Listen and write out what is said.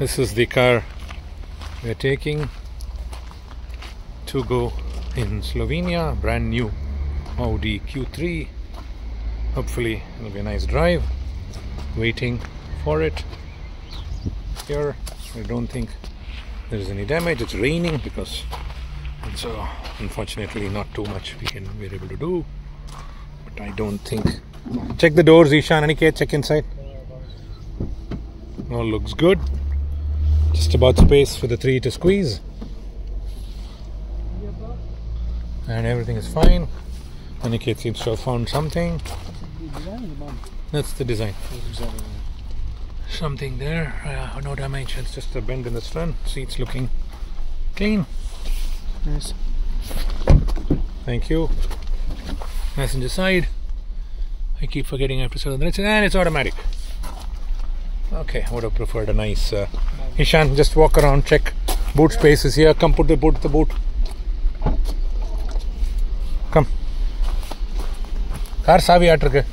This is the car we're taking to go in Slovenia. Brand new Audi Q3. Hopefully, it'll be a nice drive. Waiting for it. Here, I don't think there is any damage. It's raining because, and so uh, unfortunately, not too much we can we're able to do. But I don't think. Check the doors, Ishan. Aniket, check inside. All looks good. Just about space for the three to squeeze. And everything is fine. Aniket seems to have found something. That's the design. Something there. Uh, no damage. It's just a bend in the front. Seats looking clean. Nice. Thank you. Passenger side. I keep forgetting I have to set on the right side. And it's automatic. Okay, I would have preferred a nice. Uh, Ishan, just walk around, check. Boot space is here. Come put the boot, the boot. Come. Car savi atrike.